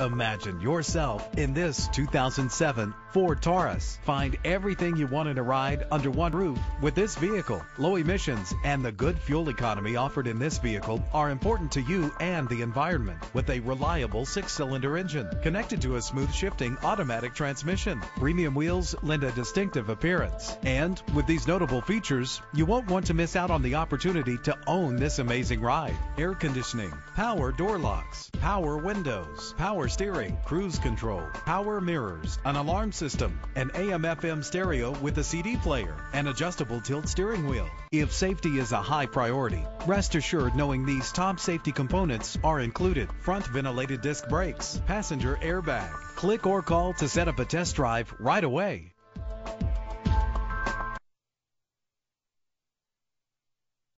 Imagine yourself in this 2007 Ford Taurus. Find everything you want in a ride under one roof with this vehicle. Low emissions and the good fuel economy offered in this vehicle are important to you and the environment with a reliable six-cylinder engine connected to a smooth shifting automatic transmission. Premium wheels lend a distinctive appearance. And with these notable features, you won't want to miss out on the opportunity to own this amazing ride. Air conditioning, power door locks, power windows, power steering, cruise control, power mirrors, an alarm system, an AM FM stereo with a CD player, an adjustable tilt steering wheel. If safety is a high priority, rest assured knowing these top safety components are included. Front ventilated disc brakes, passenger airbag. Click or call to set up a test drive right away.